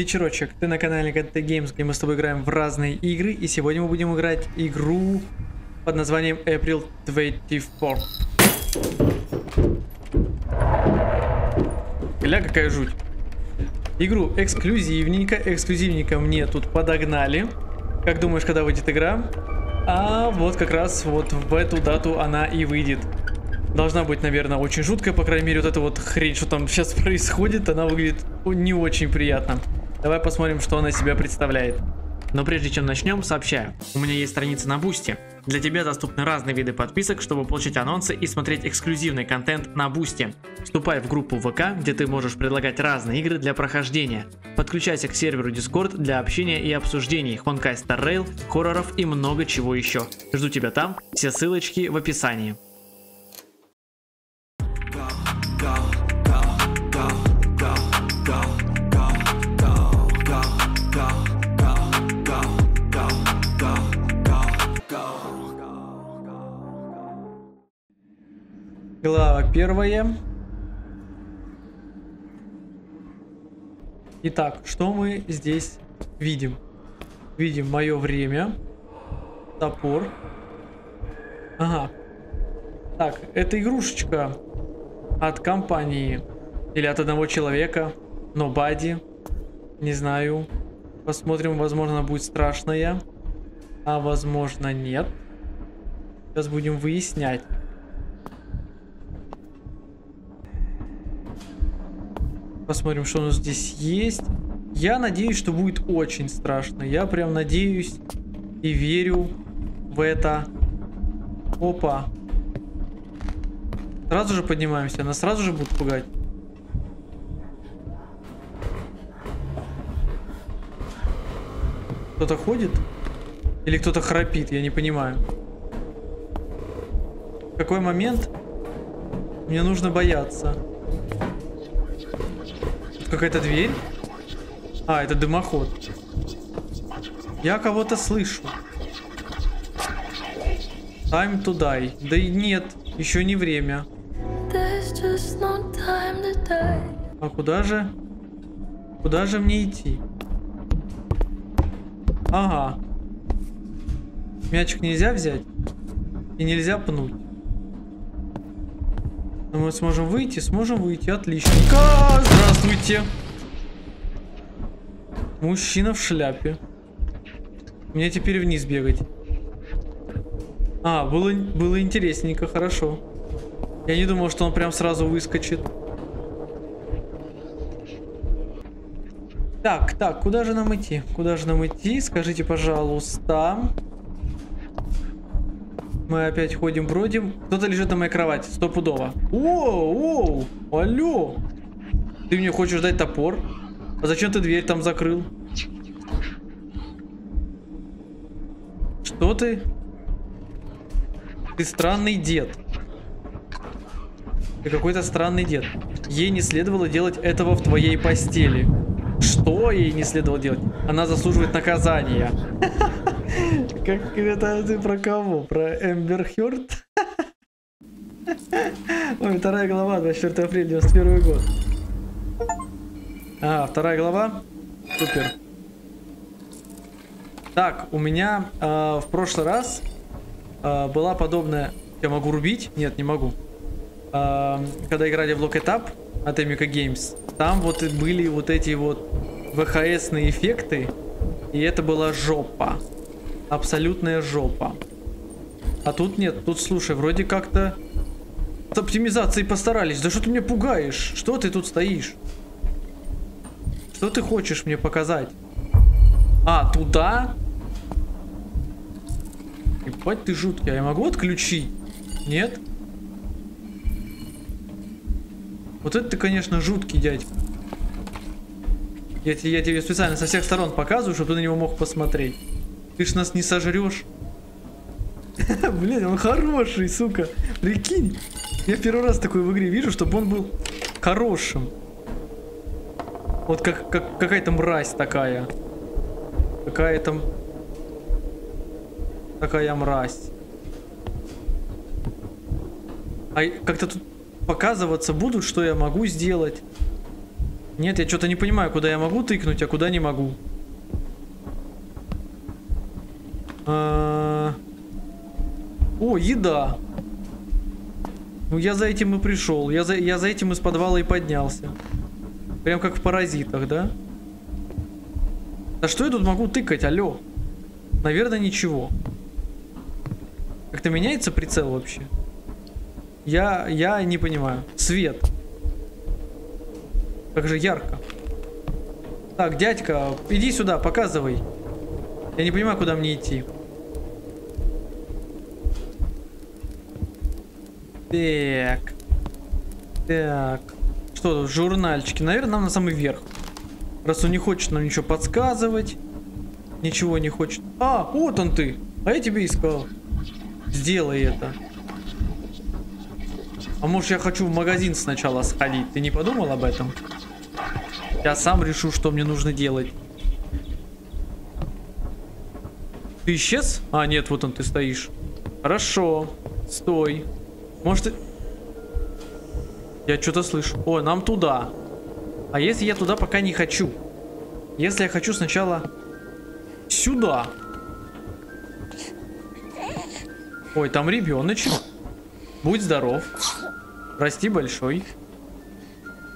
вечерочек. Ты на канале КТ Games, где мы с тобой играем в разные игры. И сегодня мы будем играть игру под названием April 24. Гля, какая жуть. Игру эксклюзивненько, эксклюзивненько мне тут подогнали. Как думаешь, когда выйдет игра? А вот как раз вот в эту дату она и выйдет. Должна быть, наверное, очень жуткая, по крайней мере, вот эта вот хрень, что там сейчас происходит, она выглядит не очень приятно. Давай посмотрим, что она себя представляет. Но прежде чем начнем, сообщаю, у меня есть страница на Boosty. Для тебя доступны разные виды подписок, чтобы получить анонсы и смотреть эксклюзивный контент на Бусти. Вступай в группу ВК, где ты можешь предлагать разные игры для прохождения. Подключайся к серверу Discord для общения и обсуждений Honkai Star Rail, хорроров и много чего еще. Жду тебя там, все ссылочки в описании. Глава первая. Итак, что мы здесь видим? Видим мое время. Топор. Ага. Так, это игрушечка от компании. Или от одного человека. Nobody. Не знаю. Посмотрим, возможно, будет страшная. А возможно, нет. Сейчас будем выяснять. Посмотрим, что у нас здесь есть. Я надеюсь, что будет очень страшно. Я прям надеюсь и верю в это. Опа. Сразу же поднимаемся. Нас сразу же будут пугать. Кто-то ходит? Или кто-то храпит? Я не понимаю. В какой момент мне нужно бояться? Какая-то дверь? А, это дымоход. Я кого-то слышу. Time to die. Да и нет, еще не время. А куда же? Куда же мне идти? Ага. Мячик нельзя взять? И нельзя пнуть. Но мы сможем выйти? Сможем выйти. Отличненько. Здравствуйте. Мужчина в шляпе. Мне теперь вниз бегать. А, было, было интересненько, хорошо. Я не думал, что он прям сразу выскочит. Так, так, куда же нам идти? Куда же нам идти? Скажите, пожалуйста. Мы опять ходим, бродим. Кто-то лежит на моей кровати, стопудово. Оу, оу, алло. Ты мне хочешь дать топор? А зачем ты дверь там закрыл? Что ты? Ты странный дед. Ты какой-то странный дед. Ей не следовало делать этого в твоей постели. Что ей не следовало делать? Она заслуживает наказания. Как это ты про кого? Про Эмбер Хёрд? Ой, вторая глава, 24 апреля 91 год. А, вторая глава? Супер. Так, у меня э, в прошлый раз э, была подобная... Я могу рубить? Нет, не могу. Э, когда играли в Up от Amica Games, там вот были вот эти вот ВХСные эффекты, и это была жопа. Абсолютная жопа. А тут нет, тут, слушай, вроде как-то с оптимизацией постарались. Да что ты меня пугаешь? Что ты тут стоишь? Что ты хочешь мне показать? А, туда? Ебать ты жуткий. А я могу отключить? Нет? Вот это ты, конечно, жуткий дядька. Я, я тебе специально со всех сторон показываю, чтобы ты на него мог посмотреть. Ты ж нас не сожрешь. Блин, он хороший, сука. Прикинь. Я первый раз такой в игре вижу, чтобы он был хорошим. Вот как, как какая-то мразь такая. Какая-то... Такая мразь. А как-то тут показываться будут, что я могу сделать. Нет, я что-то не понимаю, куда я могу тыкнуть, а куда не могу. А... О, еда. Ну, я за этим и пришел. Я за, я за этим из подвала и поднялся. Прям как в паразитах, да? Да что я тут могу тыкать, алло? Наверное, ничего. Как-то меняется прицел вообще? Я, я не понимаю. Свет. Как же ярко. Так, дядька, иди сюда, показывай. Я не понимаю, куда мне идти. Так. Так. Что тут? Журнальчики. Наверное, нам на самый верх. Раз он не хочет нам ничего подсказывать. Ничего не хочет. А, вот он ты. А я тебе искал. Сделай это. А может я хочу в магазин сначала сходить? Ты не подумал об этом? Я сам решу, что мне нужно делать. Ты исчез? А, нет, вот он ты стоишь. Хорошо. Стой. Может... Я что-то слышу. О, нам туда. А если я туда пока не хочу? Если я хочу сначала сюда. Ой, там ребеночек. Будь здоров. Расти большой.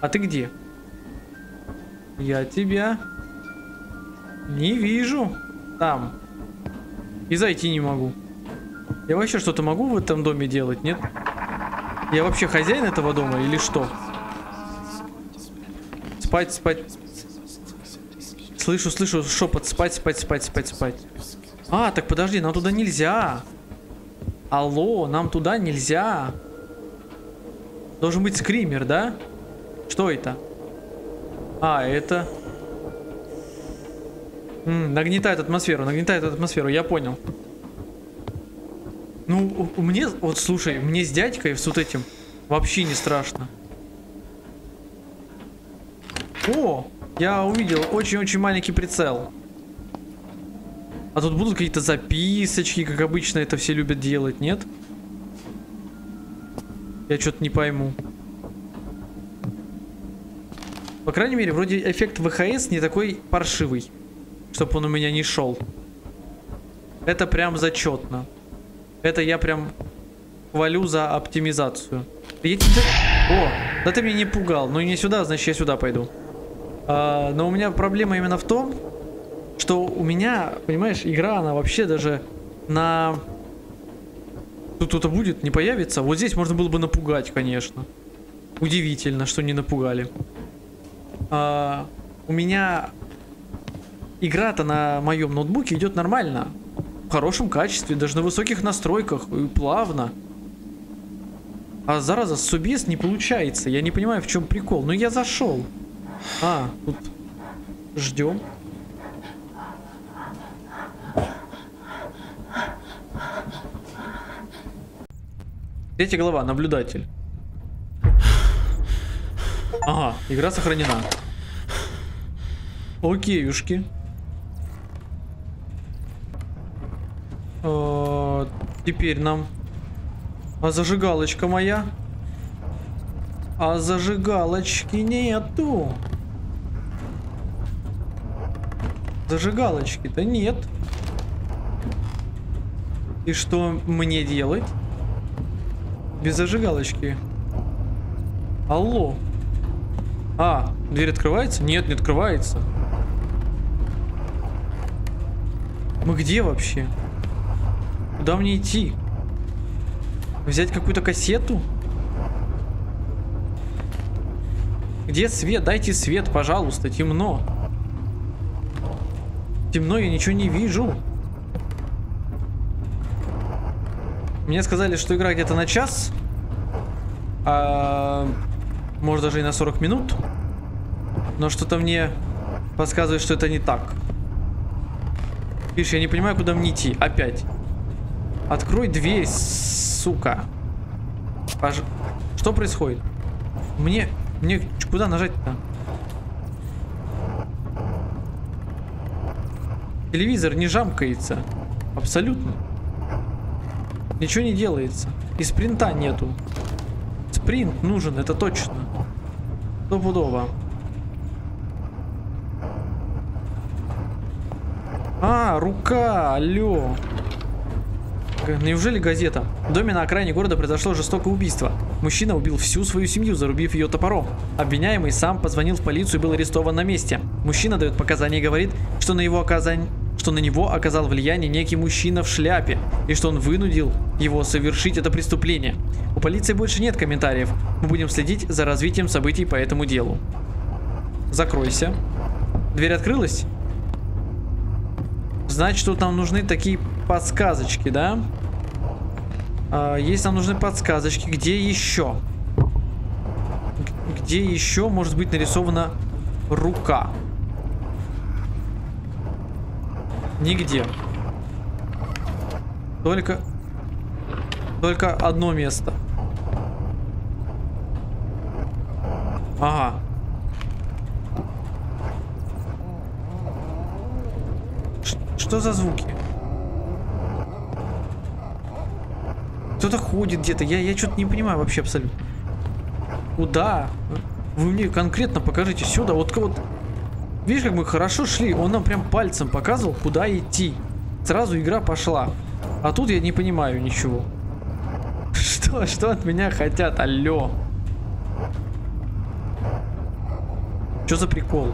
А ты где? Я тебя не вижу там. И зайти не могу. Я вообще что-то могу в этом доме делать, нет? Я вообще хозяин этого дома или что? Спать, спать. Слышу, слышу шепот. Спать, спать, спать, спать, спать. А, так подожди, нам туда нельзя. Алло, нам туда нельзя. Должен быть скример, да? Что это? А, это... М -м, нагнетает атмосферу, нагнетает атмосферу, я понял. Ну, мне, вот слушай, мне с дядькой с вот этим вообще не страшно. О, я увидел очень-очень маленький прицел. А тут будут какие-то записочки, как обычно это все любят делать? Нет. Я что-то не пойму. По крайней мере, вроде эффект ВХС не такой паршивый, чтобы он у меня не шел. Это прям зачетно. Это я прям хвалю за оптимизацию. Я тебе... О, да ты меня не пугал. Ну не сюда, значит я сюда пойду. А, но у меня проблема именно в том, что у меня, понимаешь, игра, она вообще даже на Тут кто-то будет, не появится. Вот здесь можно было бы напугать, конечно. Удивительно, что не напугали. А, у меня игра-то на моем ноутбуке идет нормально. Хорошем качестве, даже на высоких настройках, и плавно. А зараза, с не получается. Я не понимаю, в чем прикол. Но я зашел. А, тут ждем. Третья глава, наблюдатель. Ага, игра сохранена. Окейушки. О, теперь нам... А зажигалочка моя? А зажигалочки нету. Зажигалочки-то нет. И что мне делать? Без зажигалочки. Алло. А, дверь открывается? Нет, не открывается. Мы где вообще? Куда мне идти? Взять какую-то кассету? Где свет? Дайте свет, пожалуйста, темно. Темно, я ничего не вижу. Мне сказали, что игра где-то на час. А, может даже и на 40 минут. Но что-то мне подсказывает, что это не так. Видишь, я не понимаю, куда мне идти. Опять. Открой дверь, сука. Пож... Что происходит? Мне... Мне куда нажать-то? Телевизор не жамкается. Абсолютно. Ничего не делается. И спринта нету. Спринт нужен, это точно. Стопудово. А, рука, алло. Неужели газета? В доме на окраине города произошло жестокое убийство. Мужчина убил всю свою семью, зарубив ее топором. Обвиняемый сам позвонил в полицию и был арестован на месте. Мужчина дает показания и говорит, что на его оказание что на него оказал влияние некий мужчина в шляпе, и что он вынудил его совершить это преступление. У полиции больше нет комментариев. Мы будем следить за развитием событий по этому делу. Закройся. Дверь открылась? Значит, тут нам нужны такие подсказочки, да? А, есть нам нужны подсказочки. Где еще? Где еще может быть нарисована рука? Нигде. Только... Только одно место. Ага. Ш что за звуки? Кто-то ходит где-то. Я, я что-то не понимаю вообще абсолютно. Куда? Вы мне конкретно покажите сюда. Вот, вот Видишь, как мы хорошо шли. Он нам прям пальцем показывал, куда идти. Сразу игра пошла. А тут я не понимаю ничего. Что, что от меня хотят? Алло. Что за прикол?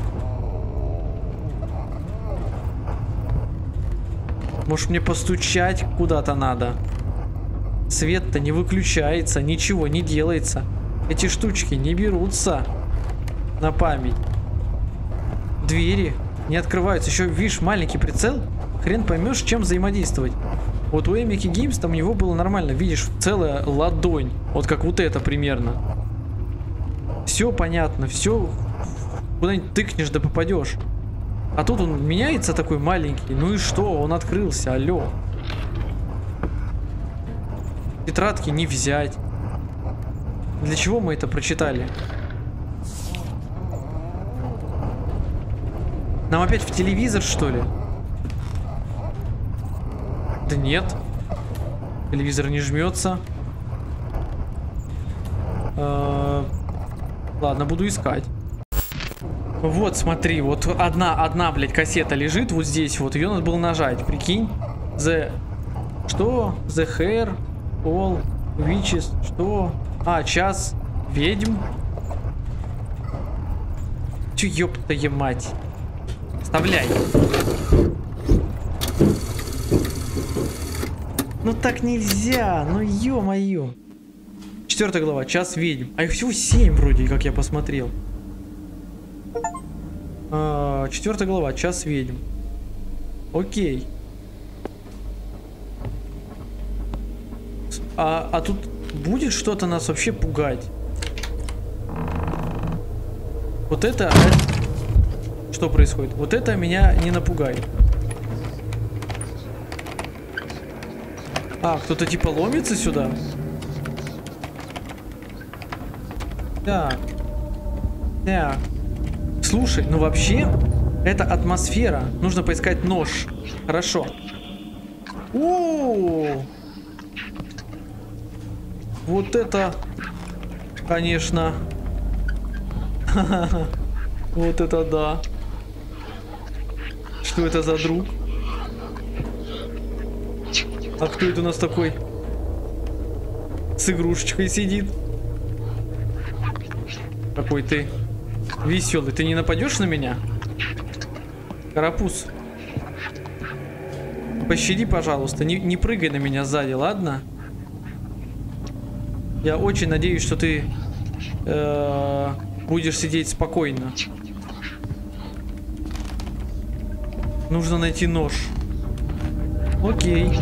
Может мне постучать куда-то надо? Свет-то не выключается, ничего не делается. Эти штучки не берутся на память двери не открываются. Еще, видишь, маленький прицел. Хрен поймешь, чем взаимодействовать. Вот у Эмики Геймс там у него было нормально. Видишь, целая ладонь. Вот как вот это примерно. Все понятно, все куда-нибудь тыкнешь да попадешь. А тут он меняется такой маленький. Ну и что? Он открылся, алло. Тетрадки не взять. Для чего мы это прочитали? Нам опять в телевизор, что ли? Да нет. Телевизор не жмется. Э ладно, буду искать. Вот, смотри, вот одна, одна, блядь, кассета лежит вот здесь, вот ее надо было нажать, прикинь. The... Что? The Hair, All, Witches, что? А, час ведьм. Чё, ёпта мать. Вставляй. Ну так нельзя, ну ё-моё. Четвертая глава, час ведьм. А их всего семь вроде, как я посмотрел. А, четвертая глава, час ведьм. Окей. А, а тут будет что-то нас вообще пугать? Вот это... что происходит. Вот это меня не напугает. А, кто-то типа ломится сюда? Так. Так. Слушай, ну вообще, это атмосфера. Нужно поискать нож. Хорошо. О, -о, -о! Вот это, конечно. Вот это да. Что это за друг? А кто это у нас такой? С игрушечкой сидит. Какой ты веселый. Ты не нападешь на меня? Карапуз. Пощади, пожалуйста. Не, не прыгай на меня сзади, ладно? Я очень надеюсь, что ты э, будешь сидеть спокойно. Нужно найти нож. Окей.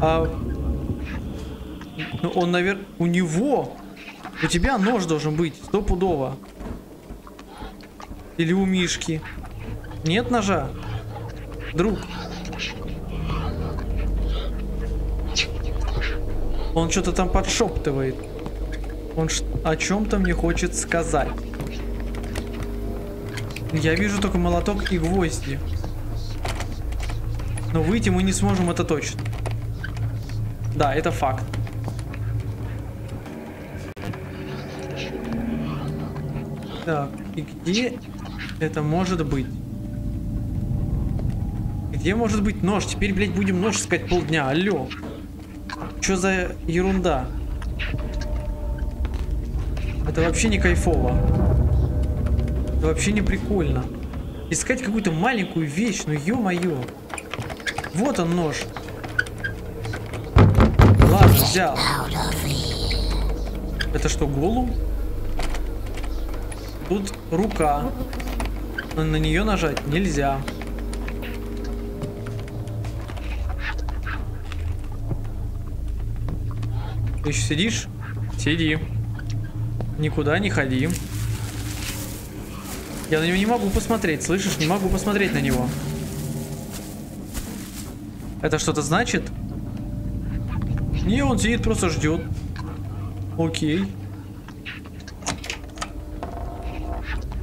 А... Ну, он, наверное... У него... У тебя нож должен быть. Стопудово. Или у Мишки. Нет ножа? Друг. Он что-то там подшептывает. Он о чем-то мне хочет сказать. Я вижу только молоток и гвозди. Но выйти мы не сможем, это точно. Да, это факт. Так, и где это может быть? Где может быть нож? Теперь, блядь, будем нож искать полдня. Алло. Что за ерунда? Это вообще не кайфово. Это вообще не прикольно. Искать какую-то маленькую вещь, ну ё-моё. Вот он нож. Ладно, взял. Это что, голубь? Тут рука. На нее нажать нельзя. Ты еще сидишь? Сиди. Никуда не ходи. Я на него не могу посмотреть, слышишь? Не могу посмотреть на него. Это что-то значит? Не, он сидит, просто ждет. Окей.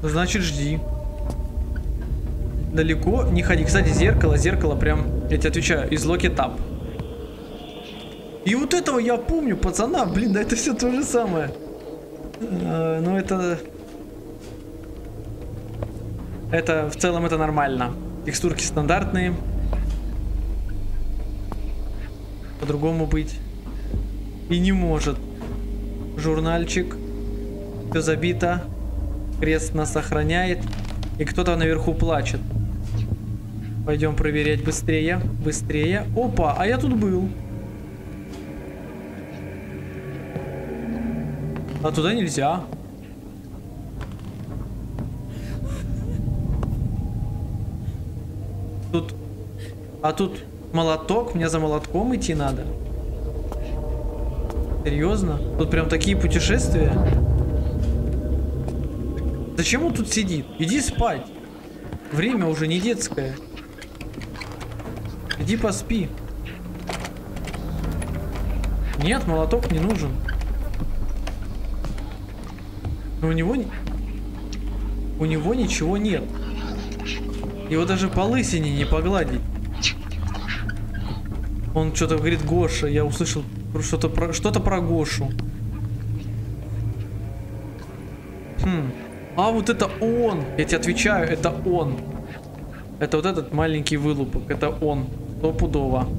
Значит, жди. Далеко не ходи. Кстати, зеркало, зеркало прям, я тебе отвечаю, из Локи Тап. И вот этого я помню, пацана, блин, да это все то же самое. А, ну это... Это, в целом, это нормально. Текстурки стандартные. По-другому быть. И не может. Журнальчик. Все забито. Крест нас охраняет. И кто-то наверху плачет. Пойдем проверять быстрее. Быстрее. Опа, а я тут был. А туда нельзя. Тут... А тут молоток? Мне за молотком идти надо? Серьезно? Тут прям такие путешествия? Зачем он тут сидит? Иди спать. Время уже не детское. Иди поспи. Нет, молоток не нужен. Но у него... У него ничего нет. Его даже по лысине не погладить. Он что-то говорит Гоша. Я услышал что-то про, что про Гошу. Хм. А вот это он. Я тебе отвечаю, это он. Это вот этот маленький вылупок. Это он. Стопудово.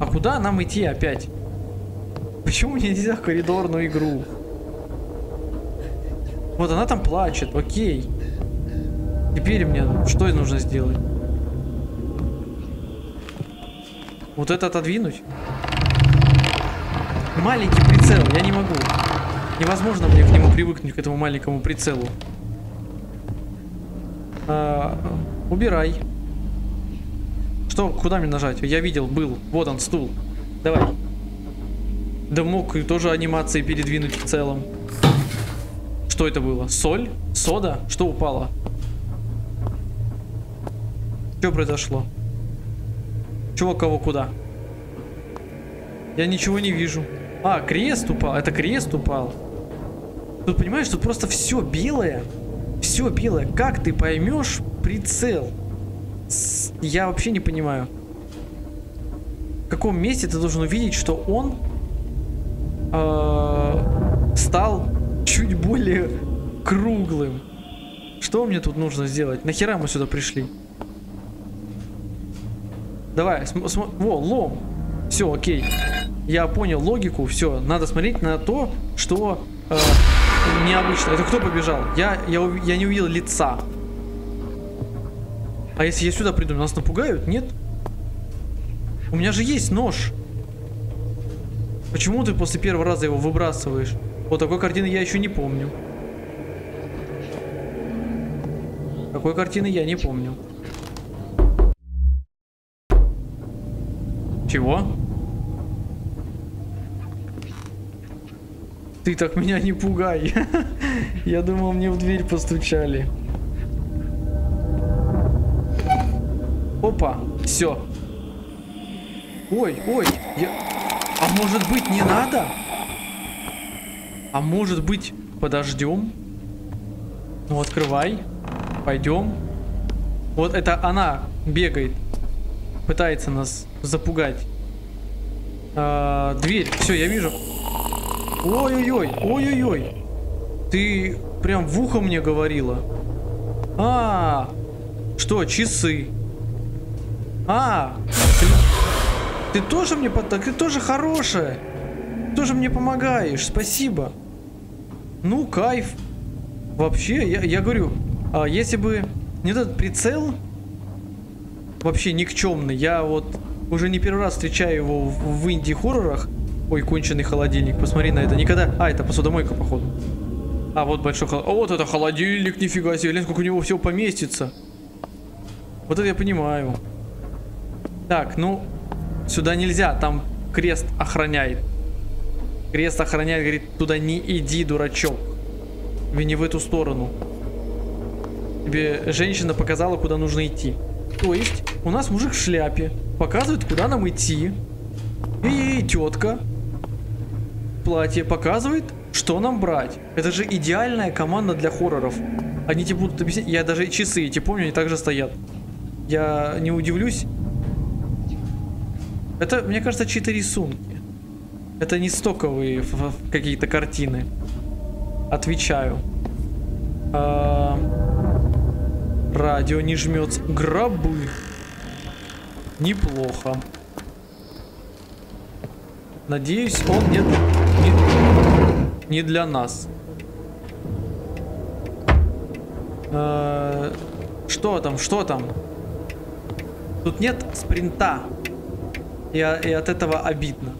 А куда нам идти опять? Почему нельзя коридорную игру? Вот она там плачет, окей. Теперь мне что нужно сделать? Вот это отодвинуть? Маленький прицел, я не могу. Невозможно мне к нему привыкнуть, к этому маленькому прицелу. А, убирай. Что, куда мне нажать? Я видел, был. Вот он, стул. Давай. Да мог тоже анимации передвинуть в целом. Что это было? Соль? Сода? Что упало? Что произошло? Чего, кого, куда? Я ничего не вижу. А, крест упал. Это крест упал. Тут, понимаешь, тут просто все белое. Все белое. Как ты поймешь прицел? Я вообще не понимаю. В каком месте ты должен увидеть, что он э, стал чуть более круглым. Что мне тут нужно сделать? Нахера мы сюда пришли? Давай, во, лом. Все, окей. Я понял логику, все. Надо смотреть на то, что э, необычно. Это кто побежал? Я, я, я не увидел лица. А если я сюда приду, нас напугают? Нет? У меня же есть нож. Почему ты после первого раза его выбрасываешь? Вот такой картины я еще не помню. Такой картины я не помню. Чего? Ты так меня не пугай. Я думал, мне в дверь постучали. Опа, все. Ой, ой, я... А может быть не надо? А может быть, подождем? Ну, открывай. Пойдем. Вот это она бегает. Пытается нас запугать. А, дверь. Все, я вижу. Ой-ой-ой. Ой-ой-ой. Ты прям в ухо мне говорила. А, -а, -а. что, часы? А, ты, ты тоже мне под... Ты тоже хорошая. Ты тоже мне помогаешь. Спасибо. Ну, кайф. Вообще, я, я говорю, а если бы не этот прицел вообще никчемный, я вот уже не первый раз встречаю его в, в инди-хоррорах. Ой, конченый холодильник, посмотри на это. Никогда... А, это посудомойка, походу. А, вот большой холодильник. Вот это холодильник, нифига себе. Глянь, сколько у него всего поместится. Вот это я понимаю. Так, ну, сюда нельзя, там крест охраняет. Крест охраняет, говорит, туда не иди, дурачок. Вы не в эту сторону. Тебе женщина показала, куда нужно идти. То есть, у нас мужик в шляпе показывает, куда нам идти. И тетка платье показывает, что нам брать. Это же идеальная команда для хорроров. Они тебе будут объяснять. Я даже часы эти помню, они также стоят. Я не удивлюсь. Это, мне кажется, чьи-то рисунки. Это не стоковые какие-то картины. Отвечаю. А, радио не жмется. Гробы. Неплохо. Надеюсь, он нет не, не для нас. А, что там, что там? Тут нет спринта. И, и от этого обидно.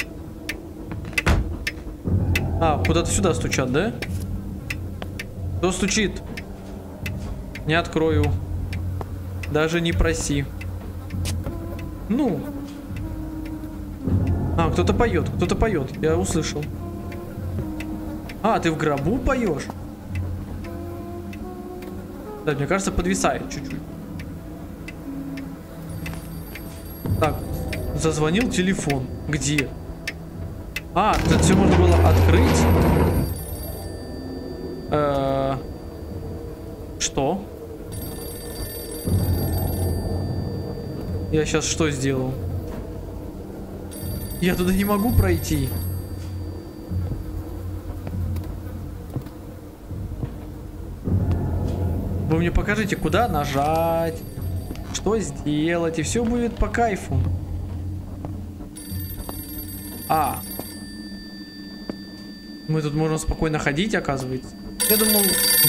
А, куда-то сюда стучат, да? Кто стучит? Не открою. Даже не проси. Ну. А, кто-то поет, кто-то поет. Я услышал. А, ты в гробу поешь? Да, мне кажется, подвисает чуть-чуть. Так, зазвонил телефон. Где? А, это все можно было открыть. -э что? Я сейчас что сделал? Я туда не могу пройти. Вы мне покажите, куда нажать, что сделать, и все будет по кайфу. А, мы тут можем спокойно ходить, оказывается. Я думал,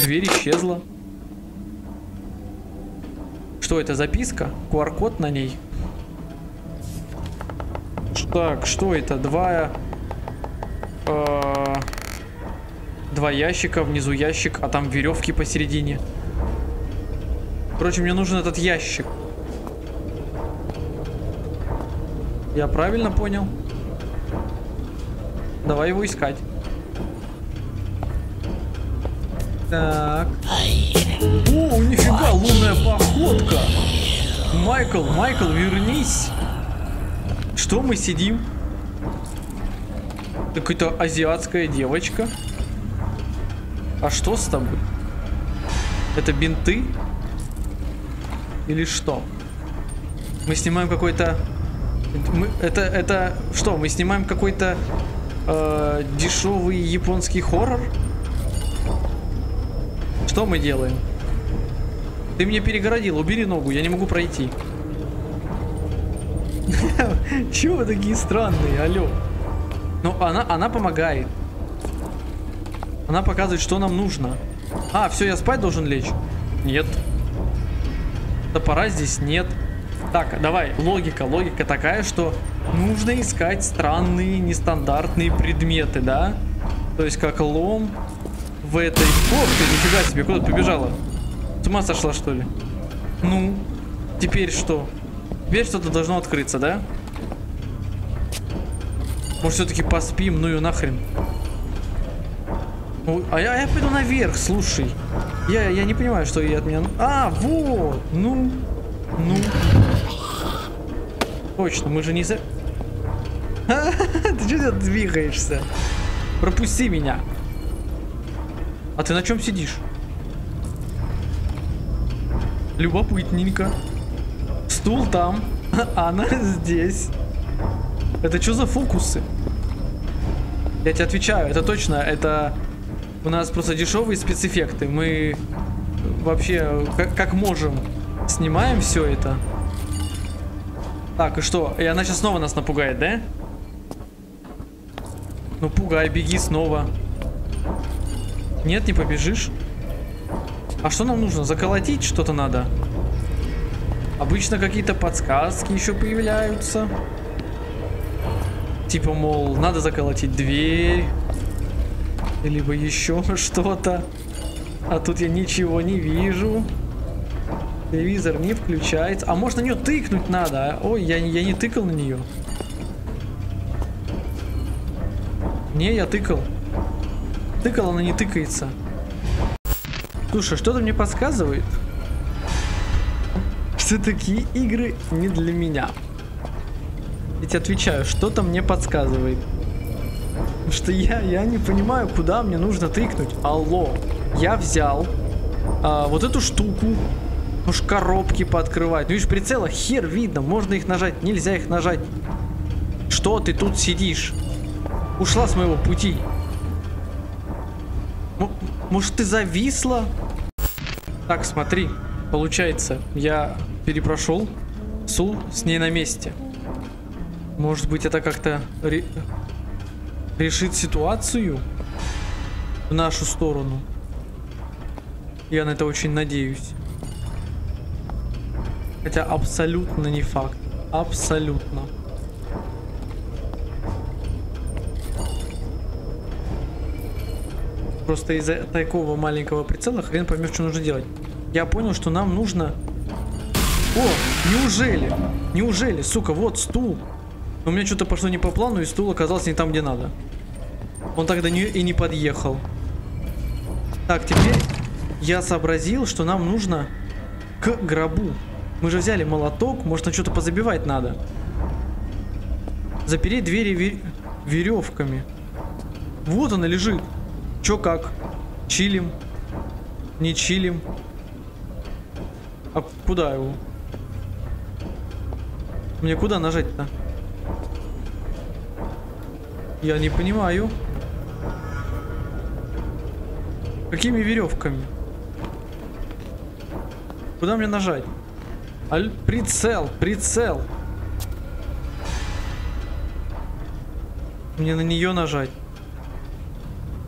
дверь исчезла. Что это, записка? QR-код на ней? Так, что это? Два... Э, два ящика, внизу ящик, а там веревки посередине. Короче, мне нужен этот ящик. Я правильно понял? Давай его искать. Так. О, нифига, лунная походка. Майкл, Майкл, вернись. Что мы сидим? Какая-то азиатская девочка. А что с тобой? Это бинты? Или что? Мы снимаем какой-то... Мы... Это, это... Что, мы снимаем какой-то э, дешевый японский хоррор? Что мы делаем? Ты мне перегородил, убери ногу, я не могу пройти. Чего вы такие странные, алло? Ну, она, она помогает. Она показывает, что нам нужно. А, все, я спать должен лечь? Нет. Топора здесь нет. Так, давай, логика. Логика такая, что нужно искать странные, нестандартные предметы, да? То есть как лом, в этой... Ох ты, нифига себе, куда ты побежала? С ума сошла, что ли? Ну, теперь что? Теперь что-то должно открыться, да? Может, все-таки поспим? Ну и нахрен. Ну, а я, я пойду наверх, слушай. Я, я не понимаю, что я от меня... А, вот! Ну, ну. Точно, мы же не. Ты что двигаешься? Пропусти меня. А ты на чем сидишь? Любопытненько. Стул там, а она здесь. Это что за фокусы? Я тебе отвечаю, это точно, это у нас просто дешевые спецэффекты. Мы вообще как, как можем снимаем все это. Так, и что? И она сейчас снова нас напугает, да? Ну пугай, беги снова. Нет, не побежишь. А что нам нужно? Заколотить что-то надо? Обычно какие-то подсказки еще появляются. Типа, мол, надо заколотить дверь. Либо еще что-то. А тут я ничего не вижу. Телевизор не включается. А может на нее тыкнуть надо? А? Ой, я, я не тыкал на нее. Не, я тыкал. Тыкал, она не тыкается. Слушай, что-то мне подсказывает, что такие игры не для меня. Ведь отвечаю, что-то мне подсказывает. Что я, я не понимаю, куда мне нужно тыкнуть. Алло, я взял а, вот эту штуку. Может коробки пооткрывать. Ну видишь, прицела хер видно. Можно их нажать, нельзя их нажать. Что ты тут сидишь? Ушла с моего пути. Может ты зависла? Так, смотри. Получается, я перепрошел. Сул с ней на месте. Может быть, это как-то ре... решит ситуацию в нашу сторону. Я на это очень надеюсь. Хотя абсолютно не факт. Абсолютно. Просто из-за такого маленького прицела хрен поймешь, что нужно делать. Я понял, что нам нужно... О, неужели? Неужели? Сука, вот стул. У меня что-то пошло не по плану, и стул оказался не там, где надо. Он тогда не, и не подъехал. Так, теперь я сообразил, что нам нужно к гробу. Мы же взяли молоток, может на что-то позабивать надо. Запереть двери вер... веревками. Вот она лежит. Чё как? Чилим? Не чилим? А куда его? Мне куда нажать-то? Я не понимаю. Какими веревками? Куда мне нажать? Аль... Прицел, прицел. Мне на нее нажать.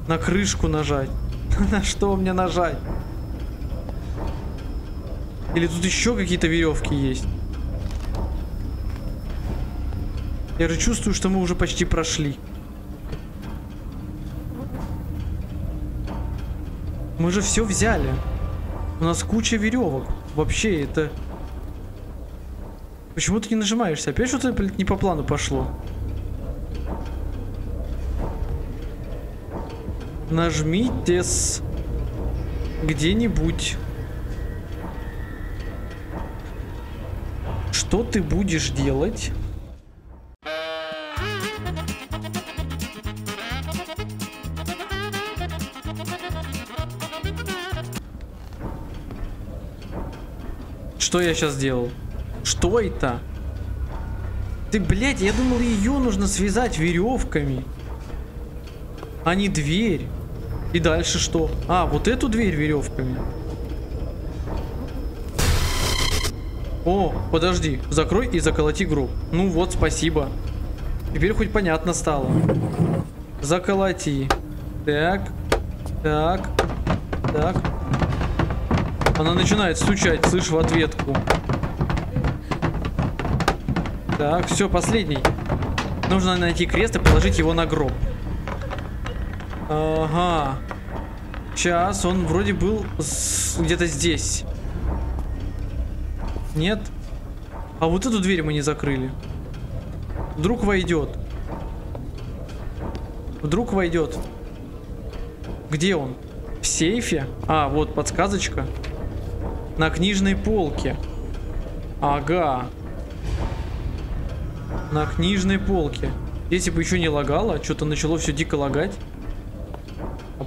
На крышку нажать. На что мне нажать? Или тут еще какие-то веревки есть? Я же чувствую, что мы уже почти прошли. Мы же все взяли. У нас куча веревок. Вообще это... Почему ты не нажимаешься? Опять что-то не по плану пошло. Нажмите с где-нибудь. Что ты будешь делать? Что я сейчас сделал? Что это? Ты, блядь, я думал, ее нужно связать веревками. А не дверь. И дальше что? А, вот эту дверь веревками. О, подожди. Закрой и заколоти гроб. Ну вот, спасибо. Теперь хоть понятно стало. Заколоти. Так. Так. Так. Она начинает стучать, слышь, в ответку. Так, все, последний. Нужно найти крест и положить его на гроб. Ага. Сейчас, он вроде был где-то здесь. Нет? А вот эту дверь мы не закрыли. Вдруг войдет. Вдруг войдет. Где он? В сейфе? А, вот подсказочка. На книжной полке. Ага. На книжной полке. Если бы еще не лагало, что-то начало все дико лагать.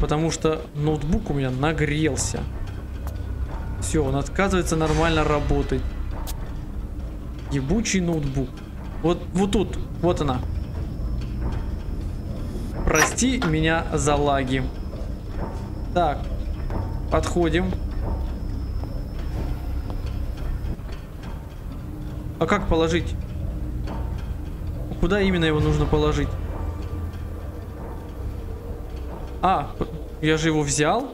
Потому что ноутбук у меня нагрелся. Все, он отказывается нормально работать. Ебучий ноутбук. Вот, вот тут, вот она. Прости меня за лаги. Так, подходим. А как положить? куда именно его нужно положить? А, я же его взял.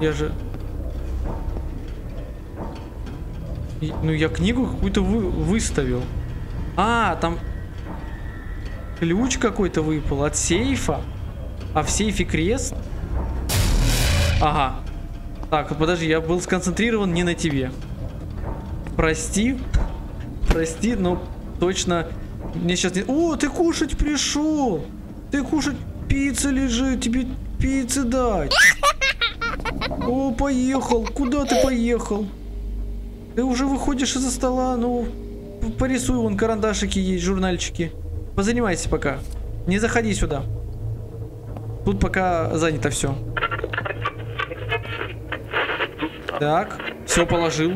Я же... Ну, я книгу какую-то вы... выставил. А, там ключ какой-то выпал от сейфа. А в сейфе крест? Ага. Так, подожди, я был сконцентрирован не на тебе. Прости. Прости, но точно... Мне сейчас не... О, ты кушать пришел! Ты кушать... Пицца лежит, тебе пиццы дать. О, поехал. Куда ты поехал? Ты уже выходишь из-за стола, ну... Порисуй, вон карандашики есть, журнальчики. Позанимайся пока. Не заходи сюда. Тут пока занято все. Так, все положил.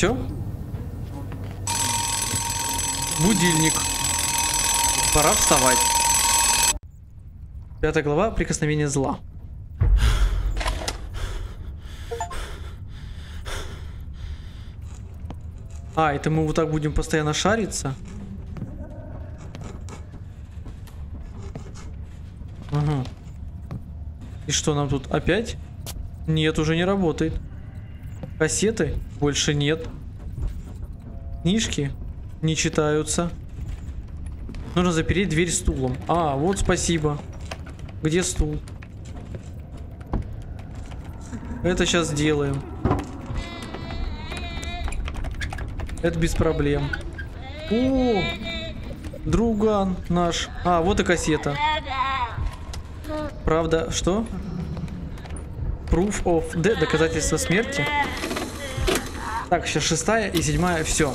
Все? Будильник. Пора вставать. Пятая глава. Прикосновение зла. А, это мы вот так будем постоянно шариться? Ага. И что нам тут опять? Нет, уже не работает. Кассеты? Больше нет. Книжки? Не читаются. Нужно запереть дверь стулом. А, вот спасибо. Где стул? Это сейчас сделаем. Это без проблем. О, друган наш. А, вот и кассета. Правда, что? Proof of D, доказательство смерти. Так, сейчас шестая и седьмая, все.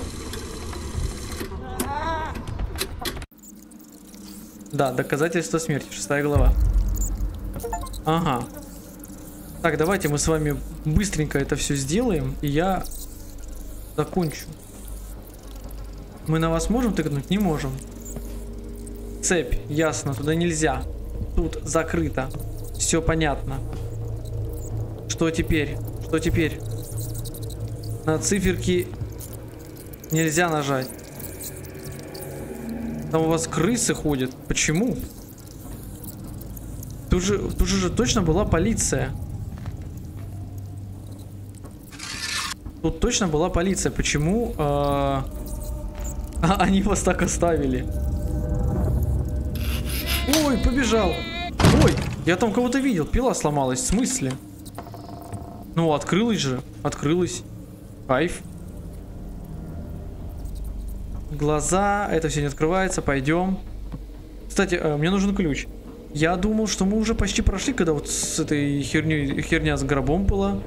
Да, доказательство смерти, шестая глава. Ага. Так, давайте мы с вами быстренько это все сделаем, и я закончу. Мы на вас можем тыкнуть? Не можем. Цепь, ясно, туда нельзя. Тут закрыто. Все понятно. Что теперь? Что теперь? На циферки нельзя нажать. Там у вас крысы ходят. Почему? Тут же, тут же точно была полиция. Тут точно была полиция. Почему э, они вас так оставили? Ой, побежал. Ой, я там кого-то видел. Пила сломалась. В смысле? Ну, открылась же. Открылась. Кайф. Глаза. Это все не открывается. Пойдем. Кстати, э, мне нужен ключ. Я думал, что мы уже почти прошли, когда вот с этой херней, херня с гробом была.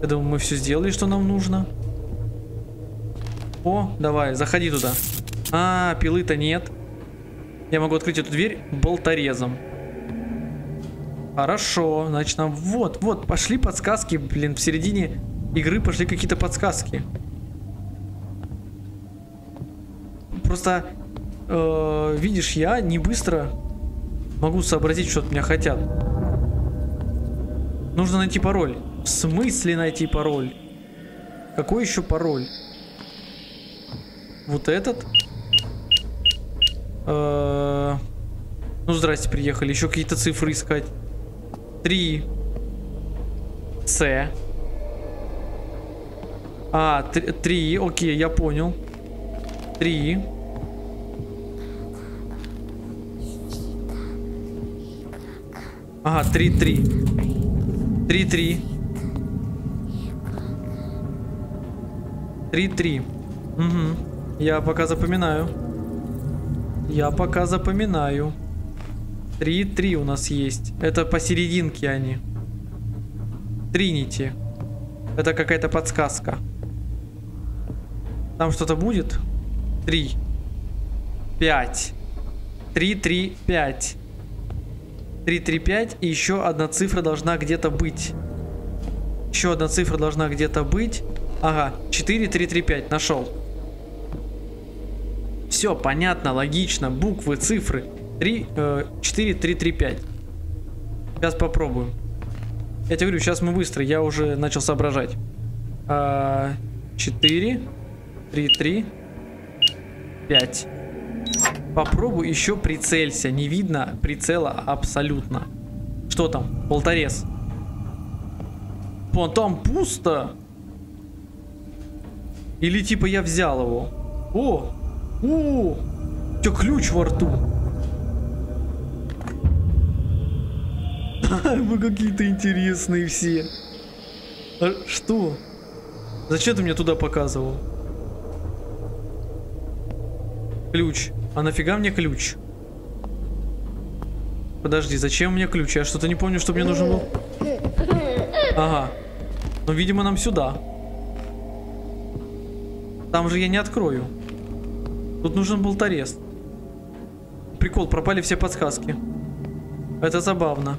Я думал, мы все сделали, что нам нужно. О, давай, заходи туда. А, пилы-то нет. Я могу открыть эту дверь болторезом. Хорошо, значит нам... Вот, вот, пошли подсказки, блин, в середине игры пошли какие-то подсказки. Просто, э, видишь, я не быстро могу сообразить, что от меня хотят. Нужно найти пароль. В смысле найти пароль? Какой еще пароль? Вот этот? Э -э ну, здрасте, приехали. Еще какие-то цифры искать. Три. С. А, три, окей, я понял. Три. Ага, три, три. Три, три. Три, три. Угу. Я пока запоминаю. Я пока запоминаю. Три, три у нас есть. Это посерединке они. Тринити. Это какая-то подсказка. Там что-то будет? Три. Пять. Три, три, пять. Три, три, пять. И еще одна цифра должна где-то быть. Еще одна цифра должна где-то быть. Ага, 4, 3, 3, 5. Нашел. Все, понятно, логично. Буквы, цифры. 3, 4, 3, 3, 5. Сейчас попробуем. Я тебе говорю, сейчас мы быстро, я уже начал соображать. А, 4, 3, 3, 5. Попробуй еще прицелься. Не видно прицела абсолютно. Что там? Болторез. Вон там пусто. Или типа я взял его. О! О! У тебя ключ во рту. Вы какие-то интересные все. А что? Зачем ты мне туда показывал? Ключ. А нафига мне ключ? Подожди, зачем мне ключ? Я что-то не помню, что мне нужен был. Ага. Ну, видимо, нам сюда. Там же я не открою. Тут нужен был торез. Прикол, пропали все подсказки. Это забавно.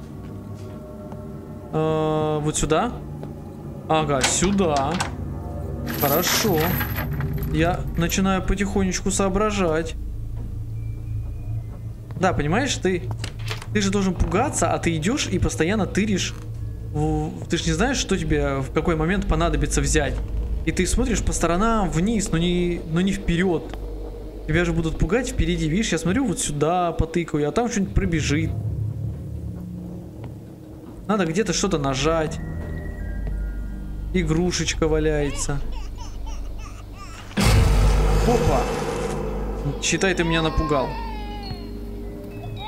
Э -э вот сюда? Ага, сюда. Хорошо. Я начинаю потихонечку соображать. Да, понимаешь, ты... Ты же должен пугаться, а ты идешь и постоянно тыришь. Ты же не знаешь, что тебе в какой момент понадобится взять. И ты смотришь по сторонам, вниз, но не, но не вперед. Тебя же будут пугать впереди. Видишь, я смотрю вот сюда, потыкаю, а там что-нибудь пробежит. Надо где-то что-то нажать. Игрушечка валяется. Опа! Считай, ты меня напугал.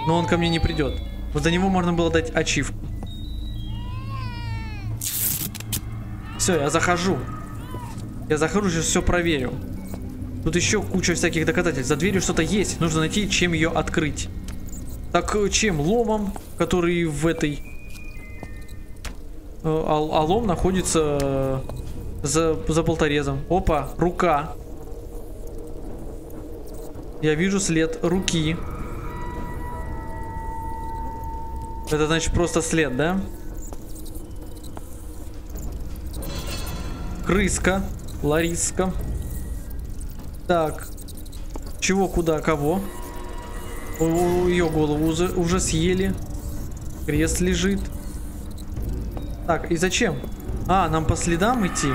Но он ко мне не придет. Вот за него можно было дать ачивку. Все, я захожу. Я захожу, сейчас все проверю. Тут еще куча всяких доказательств. За дверью что-то есть. Нужно найти, чем ее открыть. Так, э, чем? Ломом, который в этой... Э, а, а лом находится за, за болторезом. Опа, рука. Я вижу след руки. Это значит просто след, да? Крыска. Лариска. Так. Чего, куда, кого? У ее голову уже, уже съели. Крест лежит. Так, и зачем? А, нам по следам идти?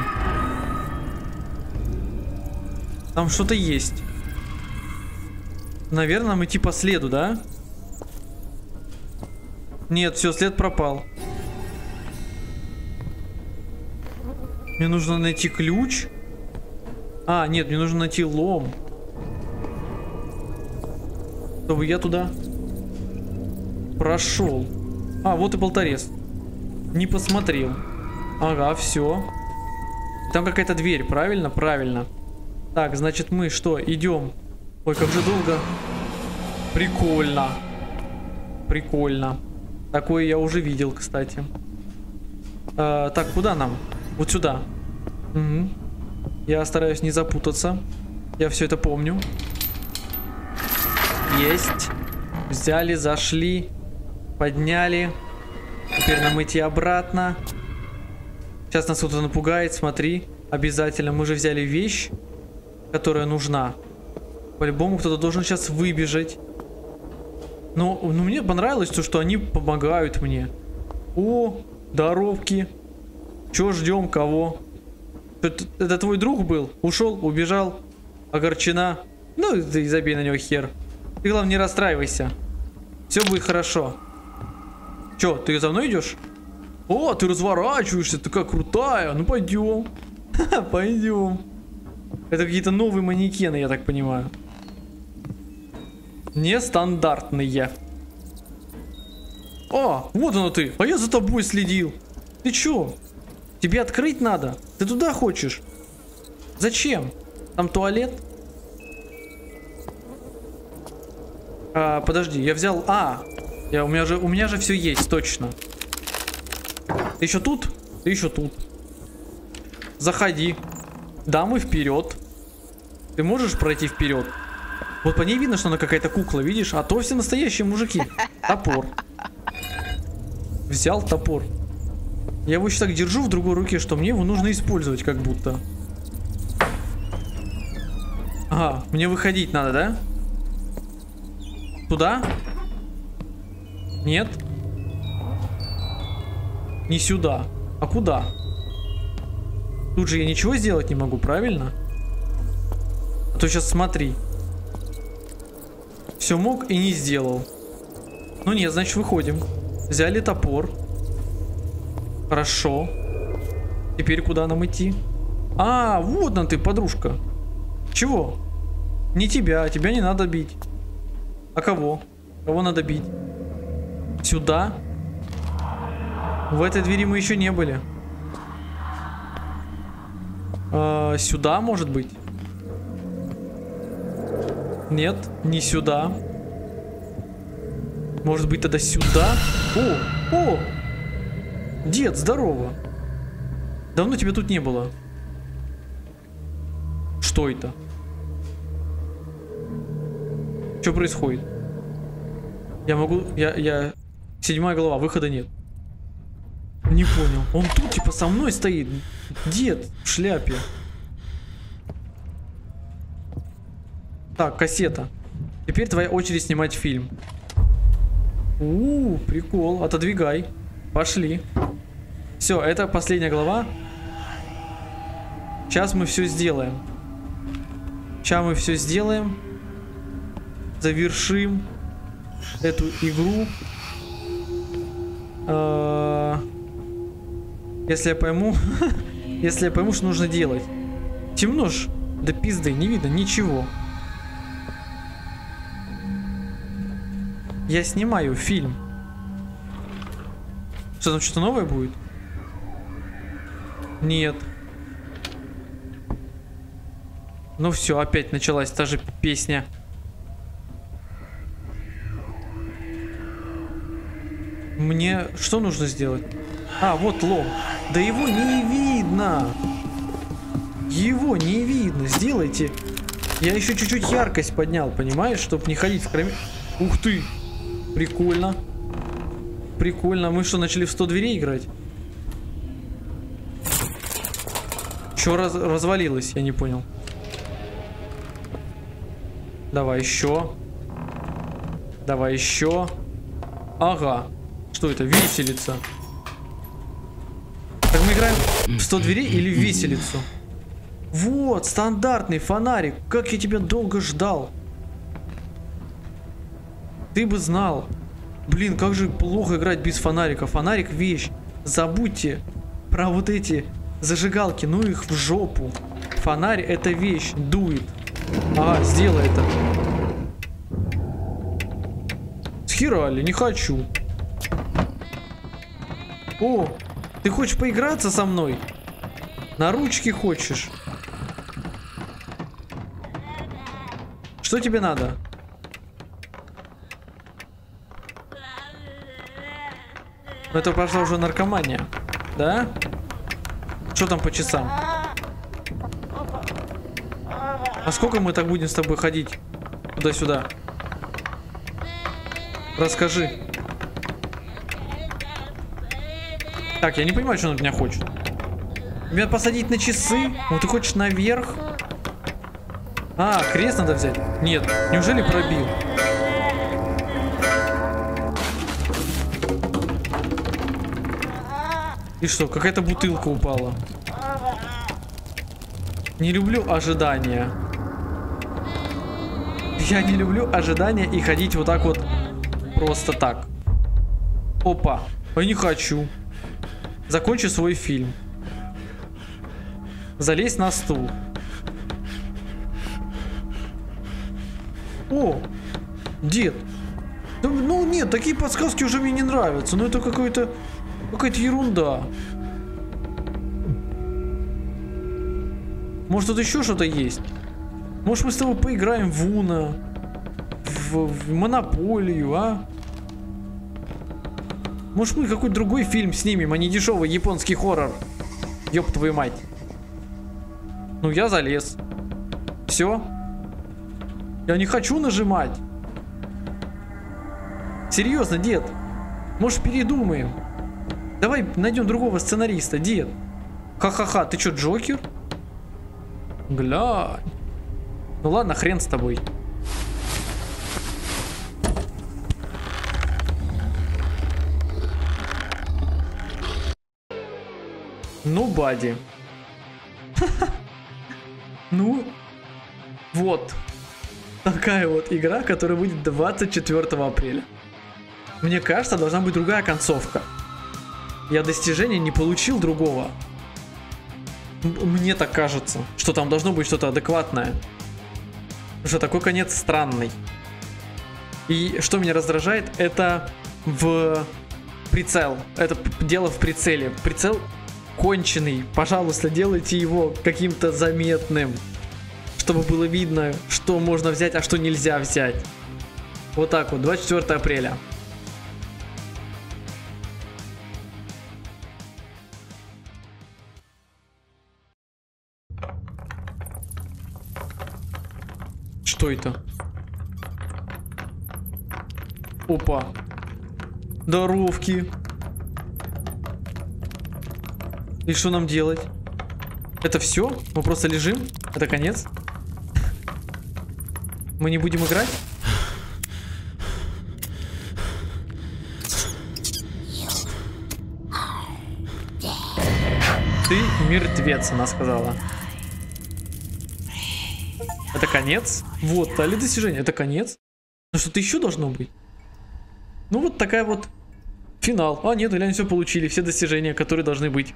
Там что-то есть. Наверное, нам идти по следу, да? Нет, все, след пропал. Мне нужно найти ключ. А, нет, мне нужно найти лом. Чтобы я туда прошел. А, вот и болторез. Не посмотрел. Ага, все. Там какая-то дверь, правильно? Правильно. Так, значит мы что, идем Ой, как же долго. Прикольно. Прикольно. Такое я уже видел, кстати. А, так, куда нам? Вот сюда. Угу. Я стараюсь не запутаться. Я все это помню. Есть. Взяли, зашли. Подняли. Теперь нам идти обратно. Сейчас нас кто-то напугает, смотри. Обязательно. Мы же взяли вещь, которая нужна. По-любому кто-то должен сейчас выбежать. Но ну, мне понравилось то, что они помогают мне. О, здоровки. Чё ждем кого? Это, это твой друг был? Ушел, убежал, огорчена. Ну, ты забей на него хер. Ты, главное, не расстраивайся. Все будет хорошо. Чё, ты за мной идешь? О, ты разворачиваешься, ты как крутая. Ну, пойдем. Пойдем. Это какие-то новые манекены, я так понимаю. Нестандартные. О, вот оно ты. А я за тобой следил. Ты чё? Тебе открыть надо? Ты туда хочешь? Зачем? Там туалет? А, подожди, я взял... А, я, у, меня же, у меня же все есть, точно. Ты еще тут? Ты еще тут. Заходи. Да, мы вперед. Ты можешь пройти вперед? Вот по ней видно, что она какая-то кукла, видишь? А то все настоящие мужики. Топор. Взял топор. Я его еще так держу в другой руке, что мне его нужно использовать как будто. Ага, мне выходить надо, да? Туда? Нет? Не сюда. А куда? Тут же я ничего сделать не могу, правильно? А то сейчас смотри. Все мог и не сделал. Ну нет, значит выходим. Взяли топор. Хорошо. Теперь куда нам идти? А, вот она ты, подружка. Чего? Не тебя, тебя не надо бить. А кого? Кого надо бить? Сюда? В этой двери мы еще не были. А, сюда, может быть? Нет, не сюда. Может быть тогда сюда? О, о! Дед, здорово. Давно тебя тут не было. Что это? Что происходит? Я могу... Я... я... Седьмая голова, выхода нет. Не понял. Он тут типа со мной стоит. Дед в шляпе. Так, кассета. Теперь твоя очередь снимать фильм. У, -у, -у прикол. Отодвигай. Пошли. Все, это последняя глава. Сейчас мы все сделаем. Сейчас мы все сделаем. Завершим эту игру. А, если я пойму... Если я пойму, что нужно делать. Темно ж. Да пизды, не видно ничего. Я снимаю фильм. Что там, что-то новое будет? Нет. Ну все, опять началась та же песня. Мне что нужно сделать? А, вот лом. Да его не видно. Его не видно. Сделайте. Я еще чуть-чуть яркость поднял, понимаешь? Чтобы не ходить в кроме... Ух ты. Прикольно. Прикольно. Мы что, начали в 100 дверей играть? Что раз развалилось? Я не понял. Давай еще. Давай еще. Ага. Что это? Виселица. Так мы играем в 100 дверей или в виселицу? Вот, стандартный фонарик. Как я тебя долго ждал. Ты бы знал. Блин, как же плохо играть без фонарика. Фонарик вещь. Забудьте про вот эти зажигалки. Ну их в жопу. Фонарь это вещь. Дует. Ага, сделай это. Схерали, не хочу. О, ты хочешь поиграться со мной? На ручки хочешь? Что тебе надо? Ну, это пошла уже наркомания. Да? Что там по часам? А сколько мы так будем с тобой ходить? Туда-сюда. Расскажи. Так, я не понимаю, что он от меня хочет. Меня посадить на часы? Вот ты хочешь наверх? А, крест надо взять? Нет, неужели пробил? И что, какая-то бутылка упала. Не люблю ожидания. Я не люблю ожидания и ходить вот так вот просто так. Опа, я не хочу. Закончи свой фильм. Залезь на стул. О, дед. ну нет, такие подсказки уже мне не нравятся. Ну это какой-то какая-то ерунда. Может тут еще что-то есть? Может мы с тобой поиграем в Уна? В, в Монополию, а? Может мы какой-то другой фильм снимем, а не дешевый японский хоррор? Ёб твою мать. Ну я залез. Все. Я не хочу нажимать. Серьезно, дед. Может передумаем? Давай найдем другого сценариста, дед. Ха-ха-ха, ты что, Джокер? Глянь. Ну ладно, хрен с тобой. Ну, бади. Ну, вот. Такая вот игра, которая будет 24 апреля. Мне кажется, должна быть другая концовка. Я достижения не получил другого. Мне так кажется, что там должно быть что-то адекватное. Потому что такой конец странный. И что меня раздражает, это в прицел. Это дело в прицеле. Прицел конченый. Пожалуйста, делайте его каким-то заметным. Чтобы было видно, что можно взять, а что нельзя взять. Вот так вот, 24 апреля. Что это? Опа. Здоровки. И что нам делать? Это все? Мы просто лежим? Это конец? Мы не будем играть? Ты мертвец, она сказала. Это конец? Вот, дали достижение. Это конец? Ну что-то еще должно быть. Ну вот такая вот финал. А нет, глянь, все получили, все достижения, которые должны быть.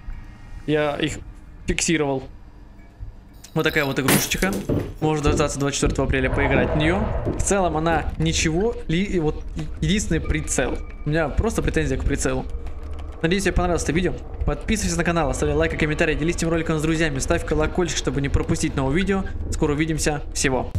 Я их фиксировал. Вот такая вот игрушечка. Можно дождаться 24 апреля поиграть в нее. В целом она ничего, ли, вот единственный прицел. У меня просто претензия к прицелу. Надеюсь, тебе понравилось это видео. Подписывайся на канал, оставляй лайк и комментарий, делись этим роликом с друзьями, ставь колокольчик, чтобы не пропустить новые видео. Скоро увидимся. Всего.